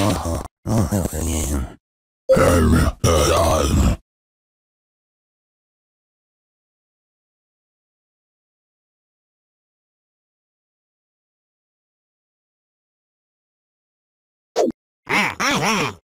Ah, ah, ah.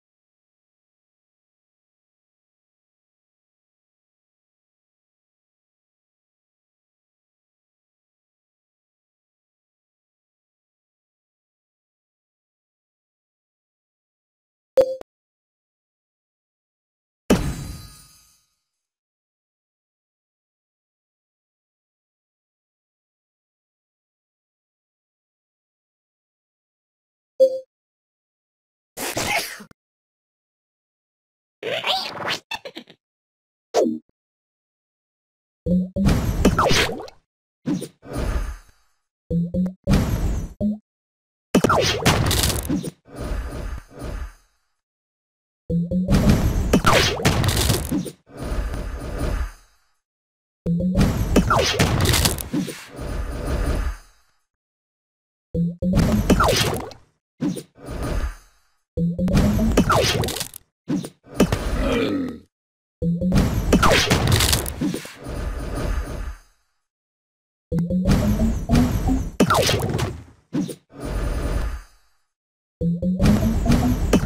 you.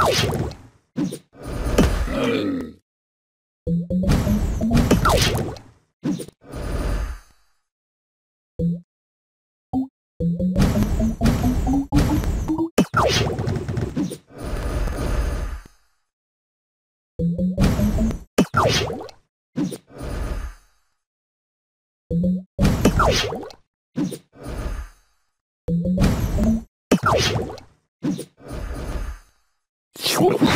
you you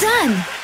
Done!